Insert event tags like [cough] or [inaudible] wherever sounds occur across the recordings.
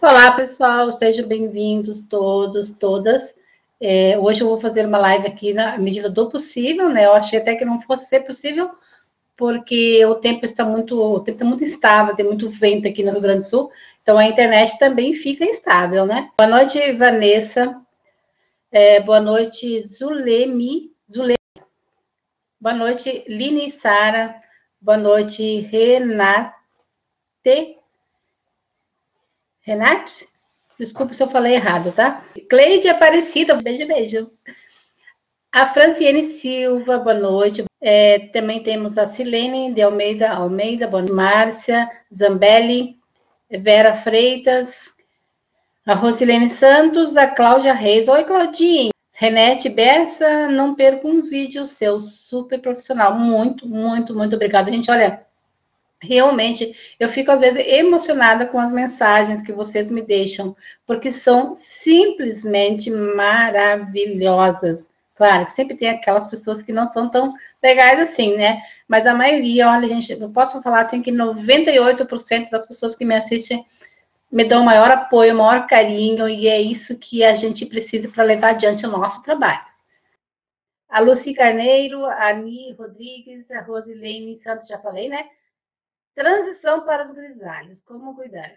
Olá, pessoal, sejam bem-vindos todos, todas. É, hoje eu vou fazer uma live aqui na medida do possível, né? Eu achei até que não fosse ser possível, porque o tempo está muito, o tempo está muito instável, tem muito vento aqui no Rio Grande do Sul, então a internet também fica instável, né? Boa noite, Vanessa. É, boa noite, Zulemi. Zulemi. Boa noite, Line Sara. Boa noite, Renate. Renate? Desculpe se eu falei errado, tá? Cleide Aparecida, beijo, beijo. A Franciene Silva, boa noite. É, também temos a Silene de Almeida, Almeida, boa noite. Márcia Zambelli, Vera Freitas, a Rosilene Santos, a Cláudia Reis. Oi, Claudinha. Renete Bessa, não perca um vídeo seu, super profissional. Muito, muito, muito obrigada, gente. Olha, realmente eu fico às vezes emocionada com as mensagens que vocês me deixam, porque são simplesmente maravilhosas. Claro que sempre tem aquelas pessoas que não são tão legais assim, né? Mas a maioria, olha, gente, eu posso falar assim que 98% das pessoas que me assistem me dão maior apoio, maior carinho, e é isso que a gente precisa para levar adiante o nosso trabalho. A Lucy Carneiro, a Ani Rodrigues, a Rosilene Santos, já falei, né? Transição para os grisalhos, como cuidar?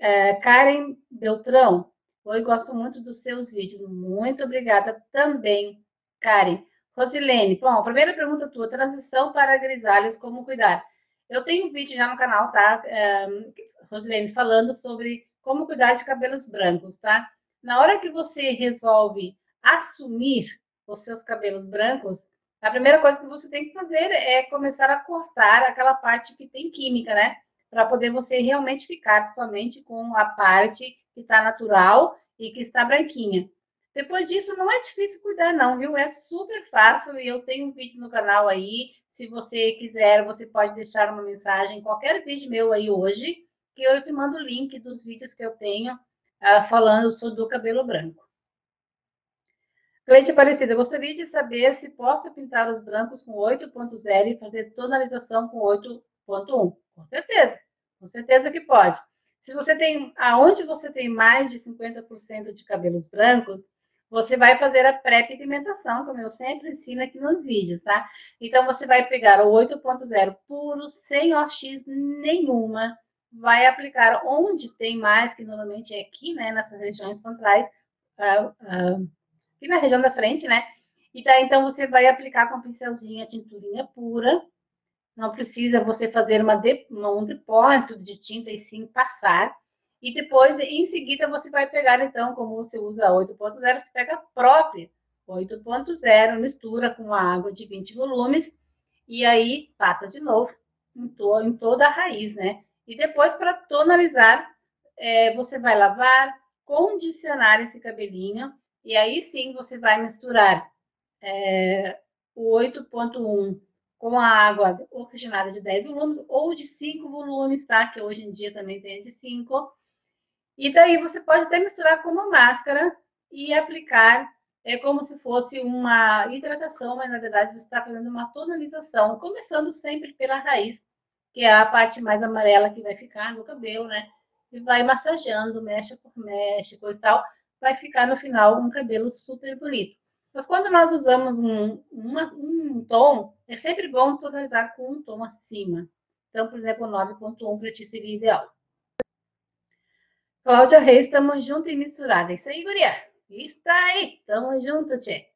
É, Karen Beltrão, oi, gosto muito dos seus vídeos. Muito obrigada também, Karen. Rosilene, bom, a primeira pergunta tua, transição para grisalhos, como cuidar? Eu tenho um vídeo já no canal, tá, é, Rosilene, falando sobre como cuidar de cabelos brancos, tá? Na hora que você resolve assumir os seus cabelos brancos, a primeira coisa que você tem que fazer é começar a cortar aquela parte que tem química, né? Para poder você realmente ficar somente com a parte que está natural e que está branquinha. Depois disso, não é difícil cuidar, não, viu? É super fácil e eu tenho um vídeo no canal aí. Se você quiser, você pode deixar uma mensagem, qualquer vídeo meu aí hoje, que eu te mando o link dos vídeos que eu tenho uh, falando sobre o cabelo branco. Cleide Aparecida, gostaria de saber se posso pintar os brancos com 8.0 e fazer tonalização com 8.1. Com certeza, com certeza que pode. Se você tem, aonde você tem mais de 50% de cabelos brancos, você vai fazer a pré-pigmentação, como eu sempre ensino aqui nos vídeos, tá? Então, você vai pegar o 8.0 puro, sem OX nenhuma, vai aplicar onde tem mais, que normalmente é aqui, né, nessas regiões frontais, uh, uh, aqui na região da frente, né? E daí, então, você vai aplicar com a pincelzinha tinturinha pura. Não precisa você fazer uma de, um depósito de tinta e sim passar. E depois, em seguida, você vai pegar, então, como você usa 8.0, você pega a própria 8.0, mistura com a água de 20 volumes e aí passa de novo em, to, em toda a raiz, né? E depois, para tonalizar, é, você vai lavar, condicionar esse cabelinho e aí sim você vai misturar é, o 8.1 com a água oxigenada de 10 volumes ou de 5 volumes, tá? Que hoje em dia também tem de 5. E daí você pode até misturar com uma máscara e aplicar é como se fosse uma hidratação, mas na verdade você está fazendo uma tonalização, começando sempre pela raiz, que é a parte mais amarela que vai ficar no cabelo, né? E vai massageando, mexe por mexe, coisa e tal, vai ficar no final um cabelo super bonito. Mas quando nós usamos um, uma, um tom, é sempre bom tonalizar com um tom acima. Então, por exemplo, 9.1 para ti seria ideal. Cláudia Reis, estamos junto e misturada. Isso aí, guria. Está aí. Tamo junto, tchê.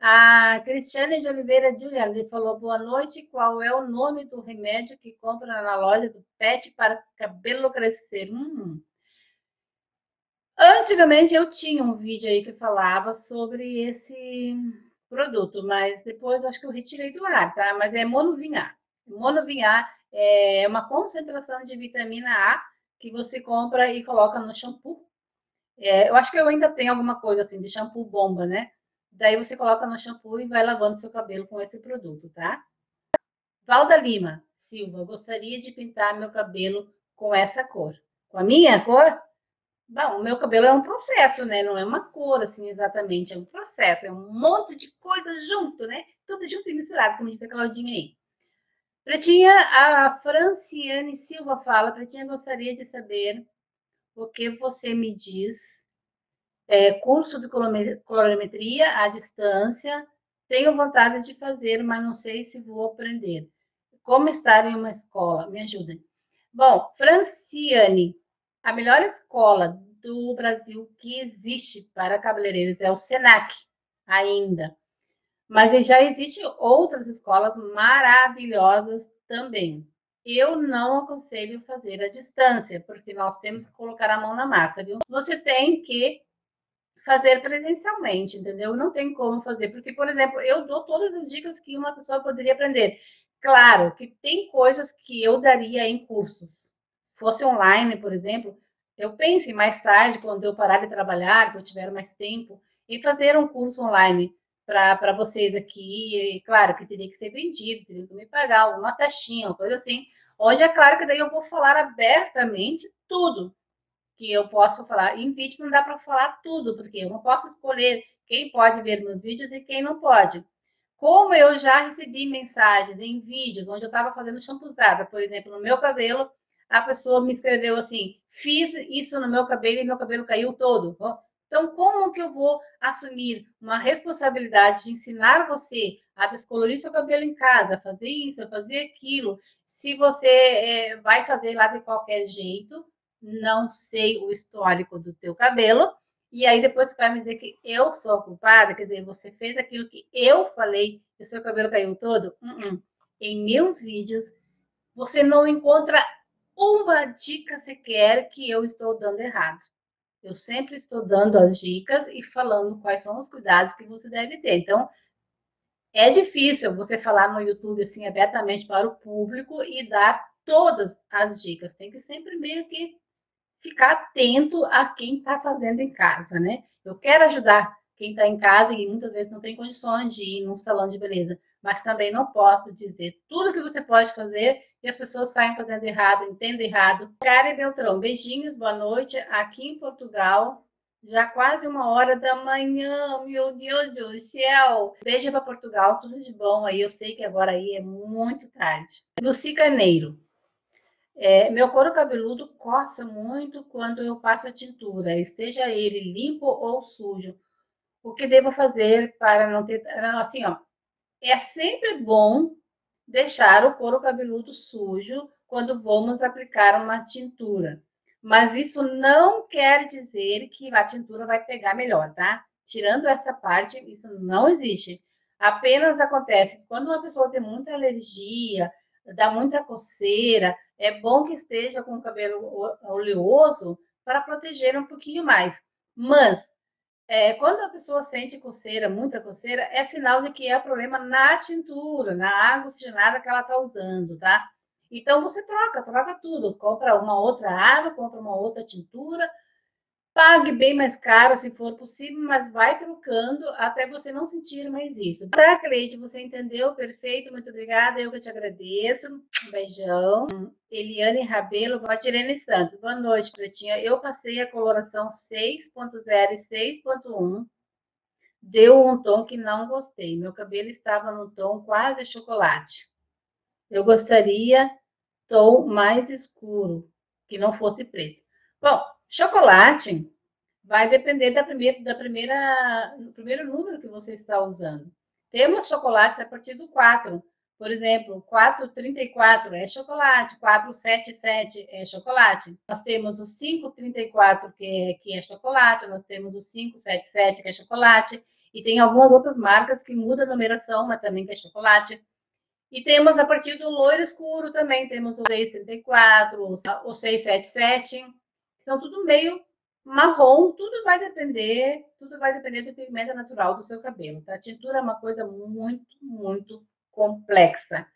A Cristiane de Oliveira Juliana falou boa noite. Qual é o nome do remédio que compra na loja do PET para cabelo crescer? Hum, Antigamente eu tinha um vídeo aí que falava sobre esse produto, mas depois acho que eu retirei do ar, tá? Mas é monovinhar. Monovinhar é uma concentração de vitamina A que você compra e coloca no shampoo. É, eu acho que eu ainda tenho alguma coisa assim de shampoo bomba, né? Daí você coloca no shampoo e vai lavando seu cabelo com esse produto, tá? Valda Lima Silva, gostaria de pintar meu cabelo com essa cor. Com a minha cor? Bom, o meu cabelo é um processo, né? Não é uma cor, assim, exatamente. É um processo, é um monte de coisas junto, né? Tudo junto e misturado, como diz a Claudinha aí. Pretinha, a Franciane Silva fala, Pretinha gostaria de saber porque você me diz é, curso de colorimetria à distância, tenho vontade de fazer, mas não sei se vou aprender. Como estar em uma escola? Me ajudem. Bom, Franciane, a melhor escola do Brasil que existe para cabeleireiros é o SENAC, ainda. Mas já existem outras escolas maravilhosas também. Eu não aconselho fazer a distância, porque nós temos que colocar a mão na massa, viu? Você tem que fazer presencialmente, entendeu? Não tem como fazer, porque, por exemplo, eu dou todas as dicas que uma pessoa poderia aprender. Claro que tem coisas que eu daria em cursos. Se fosse online, por exemplo, eu pense mais tarde, quando eu parar de trabalhar, quando tiver mais tempo, em fazer um curso online para vocês aqui. E, claro que teria que ser vendido, teria que me pagar uma taxinha, uma coisa assim. Onde é claro que daí eu vou falar abertamente tudo que eu posso falar. Em vídeo não dá para falar tudo, porque eu não posso escolher quem pode ver meus vídeos e quem não pode. Como eu já recebi mensagens em vídeos onde eu estava fazendo champuzada, por exemplo, no meu cabelo, a pessoa me escreveu assim: fiz isso no meu cabelo e meu cabelo caiu todo. Então, como que eu vou assumir uma responsabilidade de ensinar você a descolorir seu cabelo em casa, fazer isso, fazer aquilo, se você é, vai fazer lá de qualquer jeito, não sei o histórico do teu cabelo, e aí depois você vai me dizer que eu sou a culpada, quer dizer, você fez aquilo que eu falei e o seu cabelo caiu todo? Uh -uh. Em meus vídeos, você não encontra uma dica sequer que eu estou dando errado. Eu sempre estou dando as dicas e falando quais são os cuidados que você deve ter. Então, é difícil você falar no YouTube assim abertamente para o público e dar todas as dicas. Tem que sempre meio que ficar atento a quem está fazendo em casa, né? Eu quero ajudar quem está em casa e muitas vezes não tem condições de ir num salão de beleza, mas também não posso dizer tudo que você pode fazer e as pessoas saem fazendo errado, entendem errado. Karen Beltrão, beijinhos, boa noite. Aqui em Portugal, já quase uma hora da manhã, meu Deus do céu. Beijo para Portugal, tudo de bom aí. Eu sei que agora aí é muito tarde. Luci Carneiro, é, meu couro cabeludo coça muito quando eu passo a tintura, esteja ele limpo ou sujo. O que devo fazer para não ter. Assim, ó, é sempre bom deixar o couro cabeludo sujo quando vamos aplicar uma tintura. Mas isso não quer dizer que a tintura vai pegar melhor, tá? Tirando essa parte, isso não existe. Apenas acontece quando uma pessoa tem muita alergia, dá muita coceira, é bom que esteja com o cabelo oleoso para proteger um pouquinho mais. Mas, é, quando a pessoa sente coceira, muita coceira, é sinal de que é problema na tintura, na água oxigenada que ela está usando, tá? Então, você troca, troca tudo. Compra uma outra água, compra uma outra tintura, Pague bem mais caro se for possível, mas vai trocando até você não sentir mais isso. Tá, Cleide? Você entendeu? Perfeito, muito obrigada. Eu que te agradeço. Um beijão. Eliane Rabelo, Vatirene Santos. Boa noite, Pretinha. Eu passei a coloração 6.0 e 6.1. Deu um tom que não gostei. Meu cabelo estava no tom quase chocolate. Eu gostaria tom mais escuro, que não fosse preto. Bom, Chocolate vai depender da primeira, da primeira, do primeiro número que você está usando. Temos chocolates a partir do 4. Por exemplo, 434 é chocolate, 477 é chocolate. Nós temos o 534 que é, que é chocolate, nós temos o 577 que é chocolate, e tem algumas outras marcas que mudam a numeração, mas também que é chocolate. E temos a partir do loiro escuro também, temos o 634, o 677, são tudo meio marrom, tudo vai depender, tudo vai depender do pigmento natural do seu cabelo, tá? A tintura é uma coisa muito, muito complexa.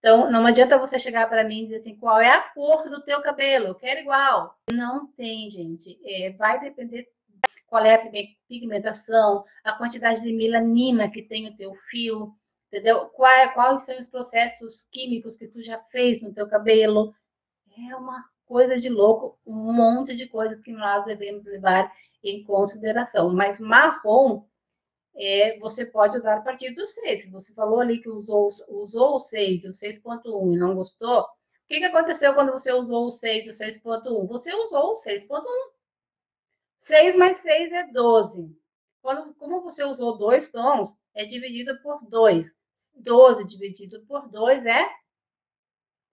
Então, não adianta você chegar para mim e dizer assim, qual é a cor do teu cabelo? Eu quero igual. Não tem, gente. É, vai depender qual é a pigmentação, a quantidade de melanina que tem o teu fio, entendeu? Quais, quais são os processos químicos que tu já fez no teu cabelo. É uma coisa de louco, um monte de coisas que nós devemos levar em consideração. Mas marrom, é, você pode usar a partir do 6. Se você falou ali que usou, usou o 6 e o 6.1 e não gostou, O que, que aconteceu quando você usou o 6 e o 6.1? Você usou o 6.1. 6 mais 6 é 12. Quando, como você usou dois tons, é dividido por 2. 12 dividido por 2 é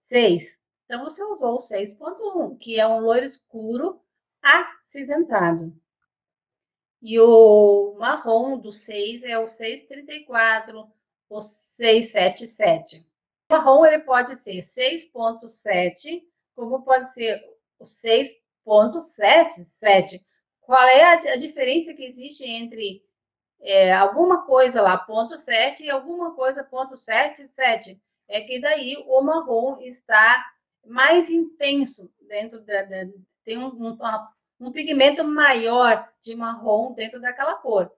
6. Então, você usou o 6.1, que é um loiro escuro acinzentado. E o marrom do 6 é o 634, o 677. O marrom ele pode ser 6.7, como pode ser o 6.77. Qual é a, a, diferença que existe entre é, alguma coisa lá, ponto 7, e alguma coisa, ponto 77? É que daí o marrom está mais intenso dentro da, da tem um, um, um pigmento maior de marrom dentro daquela cor.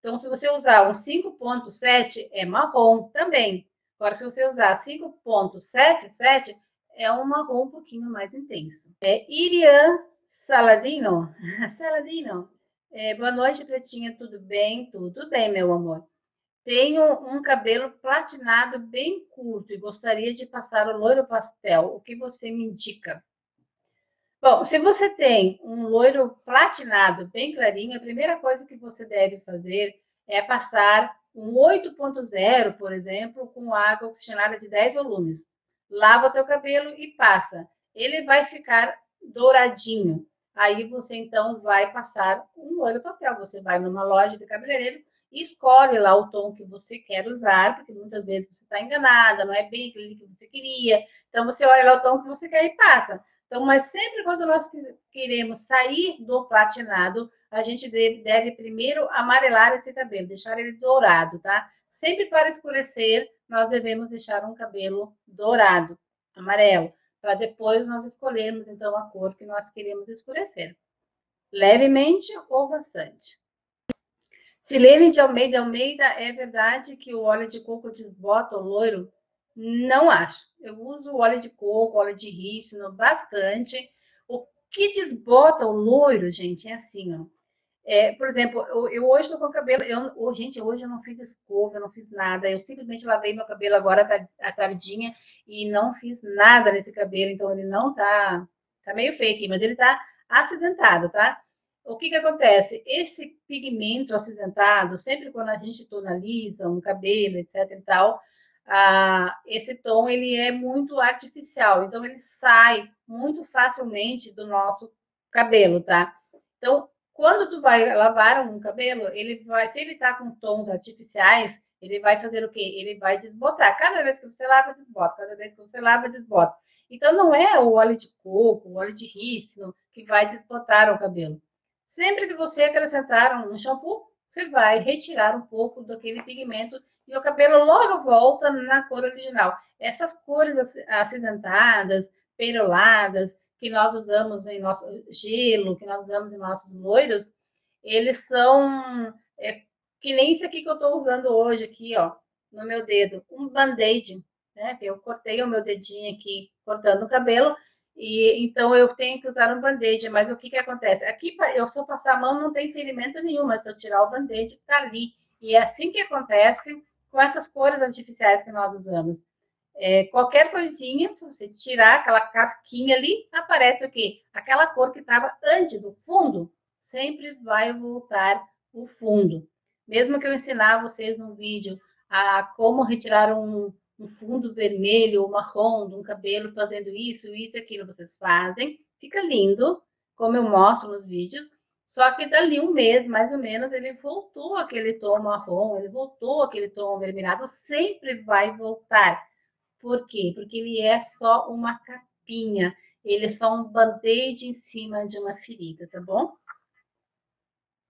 Então, se você usar um 5.7, é marrom também. Agora, se você usar 5.77, é um marrom um pouquinho mais intenso. É Irian Saladino. [laughs] Saladino. É, boa noite, Pretinha. Tudo bem? Tudo bem, meu amor. Tenho um cabelo platinado bem curto e gostaria de passar o loiro pastel. O que você me indica? Bom, se você tem um loiro platinado bem clarinho, a primeira coisa que você deve fazer é passar um 8.0, por exemplo, com água oxigenada de 10 volumes. Lava o teu cabelo e passa. Ele vai ficar douradinho. Aí você então vai passar um loiro pastel. Você vai numa loja de cabeleireiro e escolhe lá o tom que você quer usar, porque muitas vezes você está enganada, não é bem aquele que você queria. Então você olha lá o tom que você quer e passa. Então, mas sempre quando nós queremos sair do platinado, a gente deve, deve primeiro amarelar esse cabelo, deixar ele dourado, tá? Sempre para escurecer, nós devemos deixar um cabelo dourado, amarelo, para depois nós escolhermos então a cor que nós queremos escurecer. Levemente ou bastante. Silene de Almeida Almeida, é verdade que o óleo de coco desbota o loiro? Não acho. Eu uso óleo de coco, óleo de rícino bastante. O que desbota o loiro, gente, é assim, ó. É, por exemplo, eu, eu hoje estou com o cabelo. Eu, oh, gente, hoje eu não fiz escova, eu não fiz nada. Eu simplesmente lavei meu cabelo agora à tardinha e não fiz nada nesse cabelo. Então ele não tá. Tá meio feio aqui, mas ele tá acidentado, tá? O que que acontece? Esse pigmento acinzentado, sempre quando a gente tonaliza um cabelo, etc e tal, ah, esse tom ele é muito artificial, então ele sai muito facilmente do nosso cabelo, tá? Então, quando tu vai lavar um cabelo, ele vai, se ele tá com tons artificiais, ele vai fazer o quê? Ele vai desbotar. Cada vez que você lava, desbota. Cada vez que você lava, desbota. Então, não é o óleo de coco, o óleo de rícino que vai desbotar o cabelo. Sempre que você acrescentar um shampoo, você vai retirar um pouco daquele pigmento e o cabelo logo volta na cor original. Essas cores acinzentadas, peroladas, que nós usamos em nosso gelo, que nós usamos em nossos loiros, eles são é, que nem esse aqui que eu estou usando hoje, aqui, ó, no meu dedo, um band-aid, né? Eu cortei o meu dedinho aqui, cortando o cabelo, e então eu tenho que usar um band-aid, mas o que que acontece? Aqui eu só passar a mão não tem ferimento nenhum, mas se eu tirar o band-aid, tá ali. E é assim que acontece com essas cores artificiais que nós usamos. É, qualquer coisinha, se você tirar aquela casquinha ali, aparece o quê? Aquela cor que estava antes, o fundo, sempre vai voltar o fundo. Mesmo que eu ensinar vocês no vídeo a como retirar um, um fundo vermelho ou marrom de um cabelo fazendo isso, isso aquilo, vocês fazem, fica lindo, como eu mostro nos vídeos, só que dali um mês, mais ou menos, ele voltou aquele tom marrom, ele voltou aquele tom avermelhado, sempre vai voltar. Por quê? Porque ele é só uma capinha, ele é só um band-aid em cima de uma ferida, tá bom?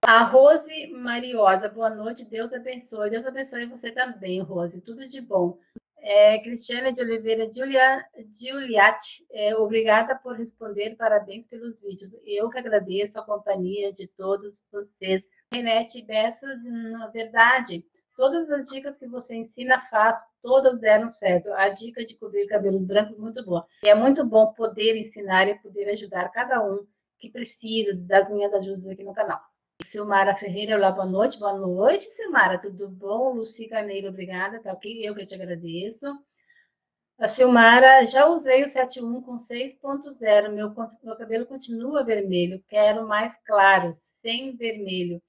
A Rose Mariosa, boa noite, Deus abençoe. Deus abençoe você também, Rose, tudo de bom. É, Cristiana de Oliveira Giulia, Giuliatti, é, obrigada por responder, parabéns pelos vídeos. Eu que agradeço a companhia de todos vocês. Renete Bessa, na verdade, todas as dicas que você ensina, faz, todas deram certo. A dica de cobrir cabelos brancos, muito boa. E é muito bom poder ensinar e poder ajudar cada um que precisa das minhas ajudas aqui no canal. Silmara Ferreira, olá, boa noite. Boa noite, Silmara, tudo bom? Luci Carneiro, obrigada, tá ok? Eu que te agradeço. A Silmara, já usei o 71 com 6.0. Meu, meu cabelo continua vermelho. Quero mais claro, sem vermelho.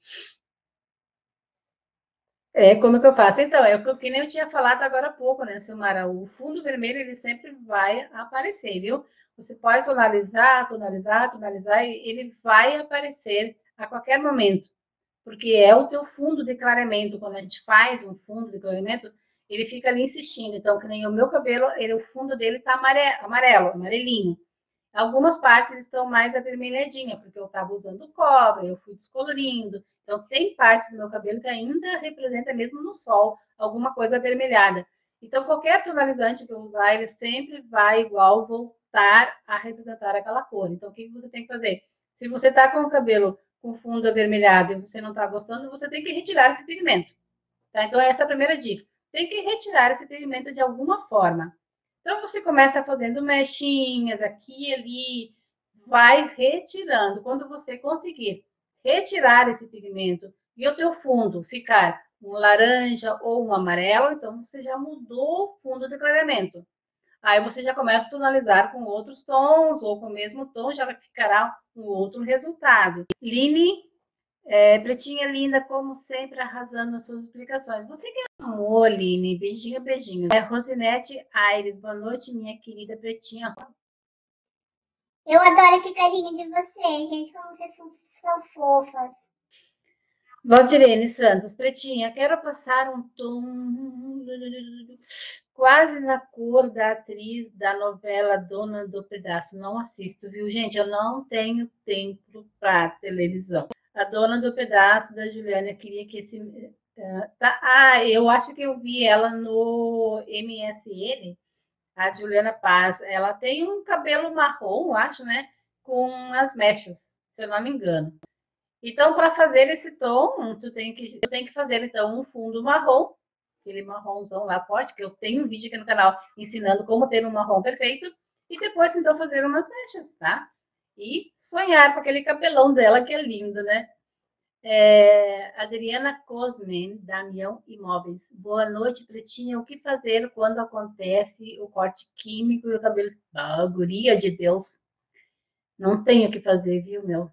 É, como é que eu faço? Então, é o que nem eu tinha falado agora há pouco, né, Silmara? O fundo vermelho, ele sempre vai aparecer, viu? Você pode tonalizar, tonalizar, tonalizar, e ele vai aparecer a qualquer momento. Porque é o teu fundo de clareamento. Quando a gente faz um fundo de clareamento, ele fica ali insistindo. Então, que nem o meu cabelo, ele, o fundo dele está amarelo, amarelo, amarelinho. Algumas partes estão mais avermelhadinha, porque eu estava usando cobre, eu fui descolorindo. Então, tem partes do meu cabelo que ainda representa, mesmo no sol, alguma coisa avermelhada. Então, qualquer tonalizante que eu usar, ele sempre vai igual voltar a representar aquela cor. Então, o que você tem que fazer? Se você está com o cabelo com fundo avermelhado e você não está gostando, você tem que retirar esse pigmento. Tá? Então, essa é a primeira dica tem que retirar esse pigmento de alguma forma. Então, você começa fazendo mechinhas aqui e ali, vai retirando. Quando você conseguir retirar esse pigmento e o teu fundo ficar um laranja ou um amarelo, então você já mudou o fundo de clareamento. Aí você já começa a tonalizar com outros tons ou com o mesmo tom, já ficará um outro resultado. Line é, Pretinha linda, como sempre, arrasando nas suas explicações. Você que é amor, Line. Beijinho, beijinho. É Rosinete Aires. Boa noite, minha querida Pretinha. Eu adoro esse carinho de vocês, gente. Como vocês são, são fofas. Valdirene Santos, Pretinha, quero passar um tom quase na cor da atriz da novela Dona do Pedaço. Não assisto, viu, gente? Eu não tenho tempo para televisão. A dona do pedaço da Juliana queria que esse. Uh, tá, ah, eu acho que eu vi ela no MSN, a Juliana Paz. Ela tem um cabelo marrom, acho, né? Com as mechas, se eu não me engano. Então, para fazer esse tom, tu tem que, que fazer então um fundo marrom, aquele marronzão lá, pode, que eu tenho um vídeo aqui no canal ensinando como ter um marrom perfeito, e depois então fazer umas mechas, tá? e sonhar com aquele cabelão dela, que é lindo, né? É, Adriana Cosmen, Damião Imóveis. Boa noite, Pretinha. O que fazer quando acontece o corte químico e o cabelo. Ah, guria de Deus. Não tenho o que fazer, viu, meu?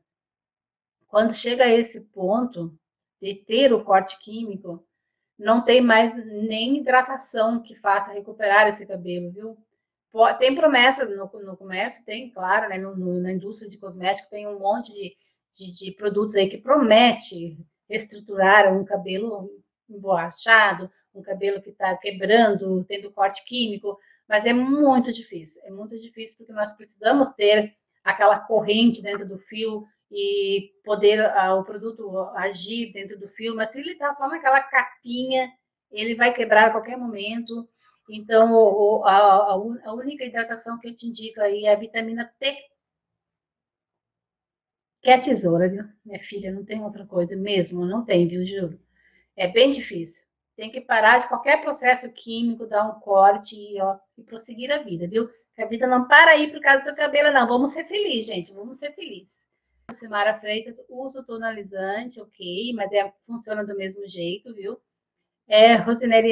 Quando chega a esse ponto de ter o corte químico, não tem mais nem hidratação que faça recuperar esse cabelo, viu? Tem promessa no, no comércio, tem, claro, né? No, no, na indústria de cosméticos tem um monte de, de, de produtos aí que promete reestruturar um cabelo emborrachado, um cabelo que está quebrando, tendo corte químico, mas é muito difícil, é muito difícil porque nós precisamos ter aquela corrente dentro do fio e poder uh, o produto agir dentro do fio, mas se ele está só naquela capinha, ele vai quebrar a qualquer momento então, o, a, a, única hidratação que eu te indico aí é a vitamina T, que é tesoura, viu? Minha filha, não tem outra coisa mesmo, não tem, viu? Juro. É bem difícil. Tem que parar de qualquer processo químico, dar um corte e, ó, e prosseguir a vida, viu? A vida não para aí por causa do cabelo, não. Vamos ser felizes, gente. Vamos ser felizes. Simara Freitas, uso tonalizante, ok, mas é, funciona do mesmo jeito, viu? É,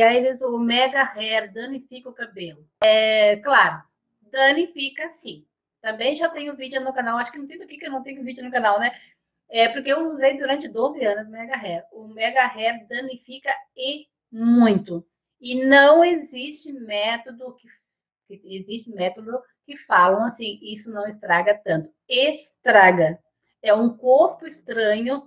Aires, o mega hair danifica o cabelo. É, claro, danifica sim. Também já tenho vídeo no canal, acho que não tem do que eu não tenho vídeo no canal, né? É porque eu usei durante 12 anos mega hair. O mega hair danifica e muito. E não existe método que existe método que falam assim, isso não estraga tanto. Estraga. É um corpo estranho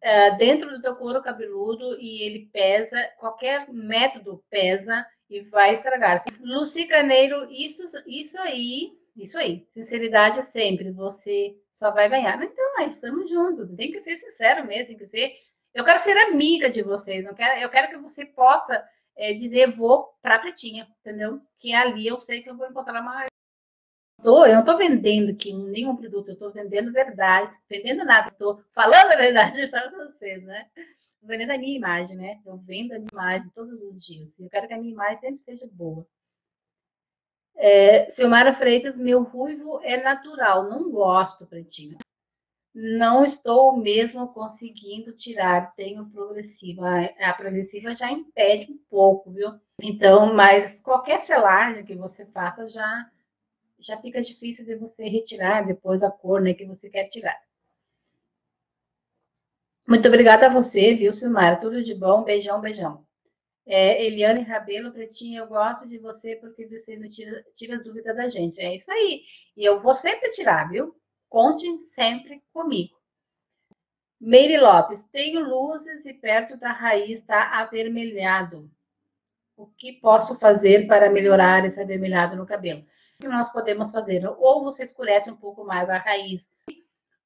é, dentro do teu couro cabeludo e ele pesa, qualquer método pesa e vai estragar. Luci Caneiro, isso, isso aí, isso aí, sinceridade é sempre, você só vai ganhar. Então, estamos juntos, tem que ser sincero mesmo, tem que ser. Eu quero ser amiga de vocês, não quero, eu quero que você possa é, dizer vou para pretinha, entendeu? Que ali eu sei que eu vou encontrar uma tô, eu não estou vendendo aqui nenhum produto, eu estou vendendo verdade, vendendo nada, estou falando a verdade [laughs] para vocês, né? Vendendo a minha imagem, né? Eu vendo a minha imagem todos os dias. Eu quero que a minha imagem sempre seja boa. É, Silmara Freitas, meu ruivo é natural, não gosto, pretinho. Não estou mesmo conseguindo tirar, tenho progressiva. A progressiva já impede um pouco, viu? Então, mas qualquer selagem que você faça já já fica difícil de você retirar depois a cor né, que você quer tirar. Muito obrigada a você, viu, Silmara? Tudo de bom. Beijão, beijão. É, Eliane Rabelo, Pretinha, eu gosto de você porque você me tira, tira dúvida da gente. É isso aí. E eu vou sempre tirar, viu? Conte sempre comigo. Meire Lopes, tenho luzes e perto da raiz está avermelhado. O que posso fazer para melhorar esse avermelhado no cabelo? Que nós podemos fazer? Ou você escurece um pouco mais a raiz,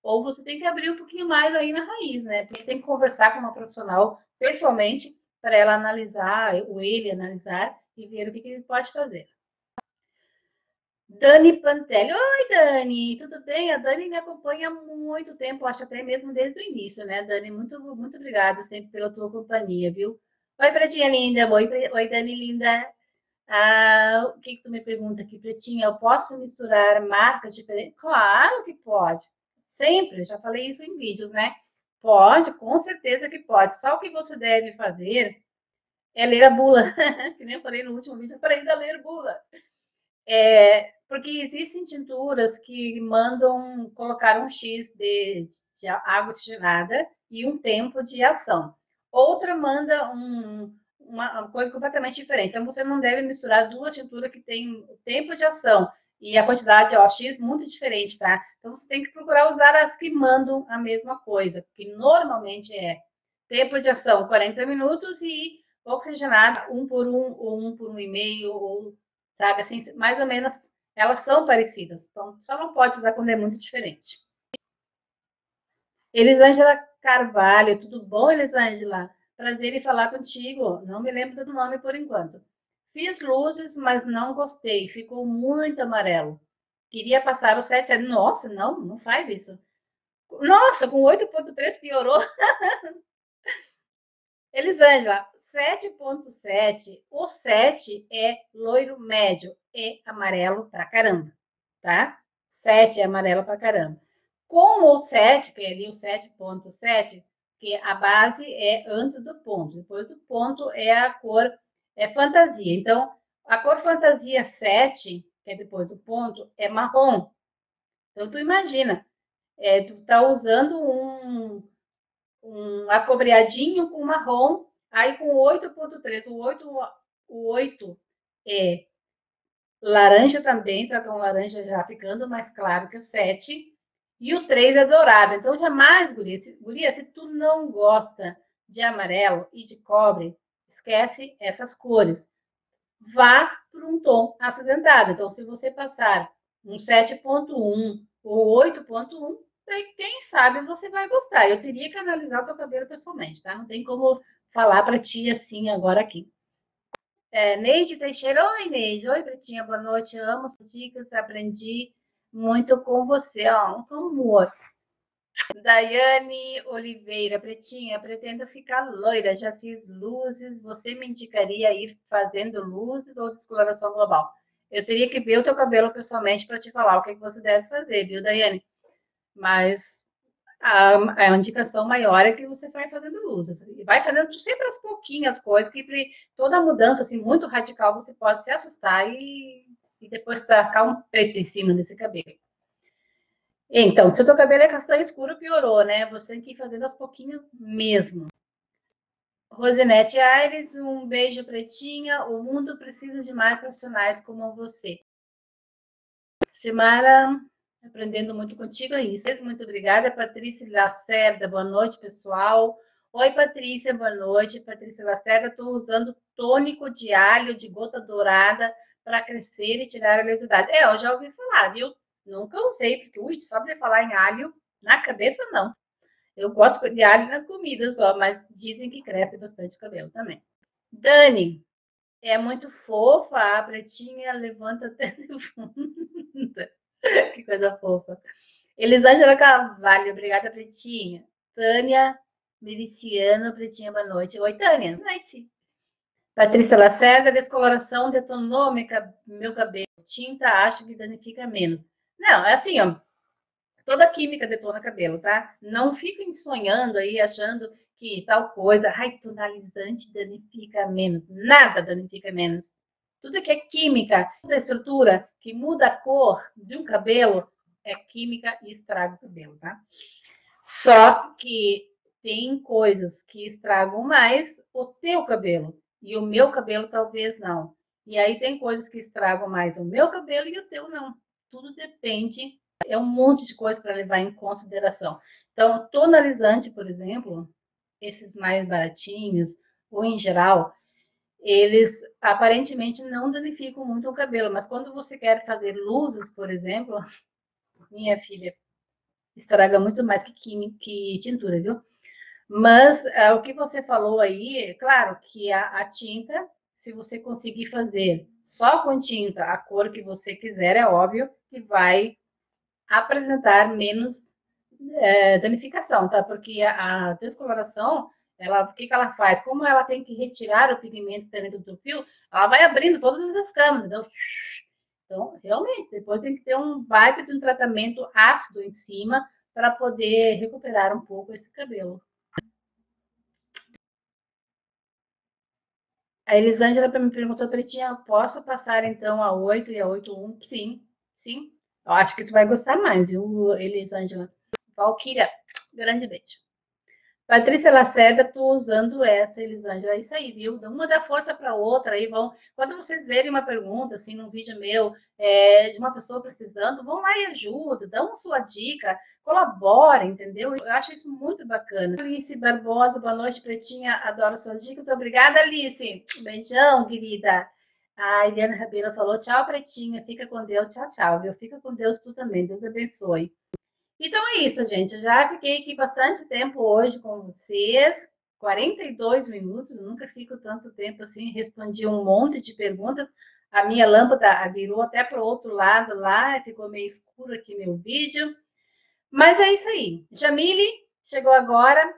ou você tem que abrir um pouquinho mais aí na raiz, né? Porque tem que conversar com uma profissional pessoalmente para ela analisar, ou ele analisar e ver o que, ele pode fazer. Dani Pantelli. Oi, Dani, tudo bem? A Dani me acompanha há muito tempo, acho até mesmo desde o início, né, Dani? Muito, muito obrigada sempre pela tua companhia, viu? Oi, Pretinha linda. Oi Dani linda. Ah, o que, que tu me pergunta aqui, Pretinha? Eu posso misturar marcas diferentes? Claro que pode. Sempre, já falei isso em vídeos, né? Pode, com certeza que pode. Só o que você deve fazer é ler a bula. [laughs] que nem eu falei no último vídeo, aprenda a ler bula. É, porque existem tinturas que mandam colocar um X de, de água oxigenada e um tempo de ação. Outra manda um, uma coisa completamente diferente. Então, você não deve misturar duas tinturas que têm o tempo de ação e a quantidade de OX muito diferente, tá? Então, você tem que procurar usar as que mandam a mesma coisa, que normalmente é tempo de ação 40 minutos e oxigenada um por um, ou um por um e meio, ou sabe? Assim, mais ou menos, elas são parecidas. Então, só não pode usar quando é muito diferente. Elisângela Carvalho, tudo bom, Elisângela? Prazer em falar contigo. Não me lembro do nome por enquanto. Fiz luzes, mas não gostei. Ficou muito amarelo. Queria passar o 7. Nossa, não, não faz isso. Nossa, com 8.3 piorou. [laughs] Elisângela, 7.7, o 7 é loiro médio, é amarelo pra caramba, tá? 7 é amarelo pra caramba. Com o 7, que é ali o 7.7, que a base é antes do ponto, depois do ponto é a cor é fantasia. Então, a cor fantasia 7, que é depois do ponto, é marrom. Então, tu imagina, é, tu tá usando um, um acobreadinho com marrom, aí com 8.3, o 8, o 8 é laranja também, só que é um laranja já ficando mais claro que o 7, e o 3 é dourado. Então, jamais, guria, se, guria, se tu não gosta de amarelo e de cobre, esquece essas cores. Vá para um tom acinzentado. Então, se você passar um 7.1 ou 8.1, quem sabe você vai gostar. Eu teria que analisar o teu cabelo pessoalmente, tá? Não tem como falar para ti assim agora aqui. É, Neide Teixeira, oi Neide, oi Pretinha, boa noite, amo as dicas, aprendi muito com você, ó, com amor. Daiane Oliveira, Pretinha, pretendo ficar loira, já fiz luzes, você me indicaria ir fazendo luzes ou descoloração global? Eu teria que ver o teu cabelo pessoalmente para te falar o que, que você deve fazer, viu, Daiane? Mas a, a, indicação maior é que você vai fazendo luzes. E vai fazendo sempre as pouquinhas coisas, que toda mudança assim, muito radical você pode se assustar e, e depois tacar um preto em cima desse cabelo. Então, se o teu cabelo é castanho escuro, piorou, né? Você tem que ir fazendo aos pouquinhos mesmo. Rosinete Aires, um beijo pretinha. O mundo precisa de mais profissionais como você. Simara, aprendendo muito contigo, é isso. Muito obrigada. Patrícia Lacerda, boa noite, pessoal. Oi, Patrícia, boa noite. Patrícia Lacerda, estou usando tônico de alho de gota dourada para crescer e tirar a oleosidade. É, eu já ouvi falar, viu? Nunca usei, porque, ui, só de falar em alho, na cabeça, não. Eu gosto de alho na comida só, mas dizem que cresce bastante cabelo também. Dani, é muito fofa, a pretinha levanta até [laughs] levanta. que coisa fofa. Elisângela Carvalho, obrigada, Pretinha. Tânia Miliciano, Pretinha, boa noite. Oi, Tânia. Boa noite. Patrícia Lacerda, descoloração detonou meu cabelo. Tinta, acho que danifica menos. Não, é assim, ó. Toda química detona cabelo, tá? Não fiquem sonhando aí, achando que tal coisa, ai, tonalizante danifica menos. Nada danifica menos. Tudo que é química, toda estrutura que muda a cor de um cabelo é química e estraga o cabelo, tá? Só que tem coisas que estragam mais o teu cabelo e o meu cabelo talvez não. E aí tem coisas que estragam mais o meu cabelo e o teu não. Tudo depende, é um monte de coisa para levar em consideração. Então, tonalizante, por exemplo, esses mais baratinhos, ou em geral, eles aparentemente não danificam muito o cabelo, mas quando você quer fazer luzes, por exemplo, minha filha estraga muito mais que, química, que tintura, viu? Mas uh, o que você falou aí, claro que a, a, tinta, se você conseguir fazer só com tinta a cor que você quiser, é óbvio que vai apresentar menos é, danificação, tá? Porque a, a descoloração, ela, o que, que ela faz? Como ela tem que retirar o pigmento que está dentro do fio, ela vai abrindo todas as câmaras. Então, então, realmente, depois tem que ter um baita de um tratamento ácido em cima para poder recuperar um pouco esse cabelo. A Elisângela me perguntou, Pretinha, posso passar então a 8 e a 8.1? Sim, sim. Eu acho que tu vai gostar mais, viu, Elisângela? Valkyria, grande beijo. Patrícia Lacerda, tô usando essa, Elisângela. É isso aí, viu? Uma dá força para outra aí, vão. Quando vocês verem uma pergunta, assim, num vídeo meu, é, de uma pessoa precisando, vão lá e ajudam, dão sua dica, colabora, entendeu? Eu acho isso muito bacana. Alice Barbosa, boa noite, Pretinha. Adoro suas dicas. Obrigada, Alice. Beijão, querida. A Eliana Ribeiro falou: tchau, Pretinha. Fica com Deus. Tchau, tchau, viu? Fica com Deus tu também. Deus abençoe. Então é isso, gente. Eu já fiquei aqui bastante tempo hoje com vocês. 42 minutos, nunca fico tanto tempo assim, respondi um monte de perguntas. A minha lâmpada virou até para o outro lado lá, ficou meio escuro aqui meu vídeo. Mas é isso aí. Jamile chegou agora.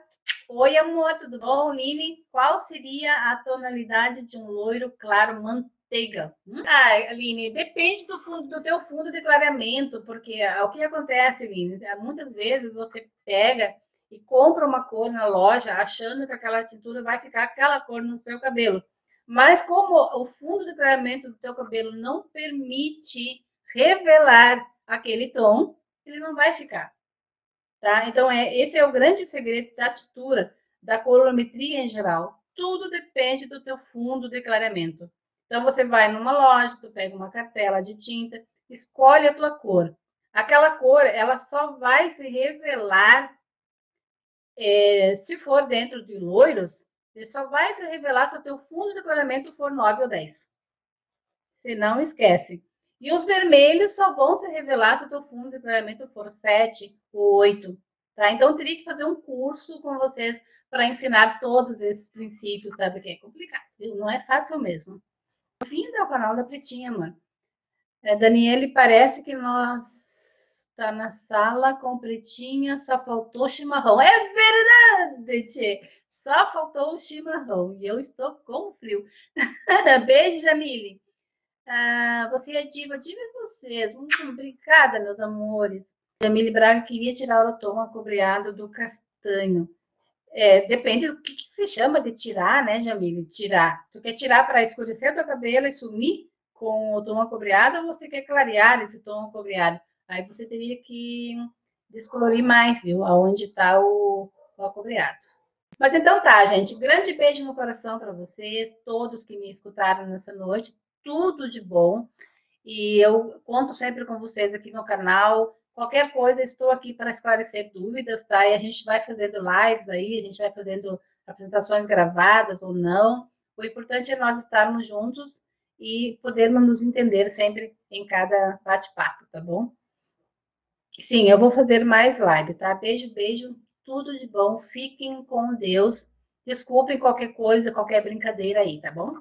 Oi, amor, tudo bom? Lili, qual seria a tonalidade de um loiro claro manteiga? Hum? Ah, Aline, depende do fundo do teu fundo de clareamento, porque ah, o que acontece, Aline? Muitas vezes você pega e compra uma cor na loja achando que aquela tintura vai ficar aquela cor no seu cabelo. Mas como o fundo de clareamento do teu cabelo não permite revelar aquele tom, ele não vai ficar. Tá? Então, é, esse é o grande segredo da textura, da colorimetria em geral. Tudo depende do teu fundo de clareamento. Então, você vai numa loja, tu pega uma cartela de tinta, escolhe a tua cor. Aquela cor, ela só vai se revelar é, se for dentro de loiros, ele só vai se revelar se o teu fundo de clareamento for 9 ou 10. Se não, esquece. E os vermelhos só vão se revelar se o teu fundo de clareamento for 7 ou 8. Tá? Então, teria que fazer um curso com vocês para ensinar todos esses princípios, tá? Porque é complicado, não é fácil mesmo. Bem-vindo ao canal da Pretinha, amor. É, Daniele, parece que nós está na sala com Pretinha, só faltou chimarrão. É verdade, tchê. Só faltou o chimarrão e eu estou com frio. [laughs] Beijo, Jamile. Ah, você é diva, diva é você. Muito obrigada, meus amores. Jamile Braga queria tirar o tom acobreado do castanho. É, depende do que, que se chama de tirar, né, Jamile? Tirar. Tu quer tirar para escurecer teu cabelo e sumir com o tom acobreado ou você quer clarear esse tom acobreado? Aí você teria que descolorir mais, viu? Aonde está o, o acobreado. Mas então tá, gente. Grande beijo no coração para vocês, todos que me escutaram nessa noite tudo de bom. E eu conto sempre com vocês aqui no canal. Qualquer coisa, estou aqui para esclarecer dúvidas, tá? E a gente vai fazendo lives aí, a gente vai fazendo apresentações gravadas ou não. O importante é nós estarmos juntos e podermos nos entender sempre em cada bate-papo, tá bom? Sim, eu vou fazer mais live, tá? Beijo, beijo, tudo de bom. Fiquem com Deus. Desculpem qualquer coisa, qualquer brincadeira aí, tá bom?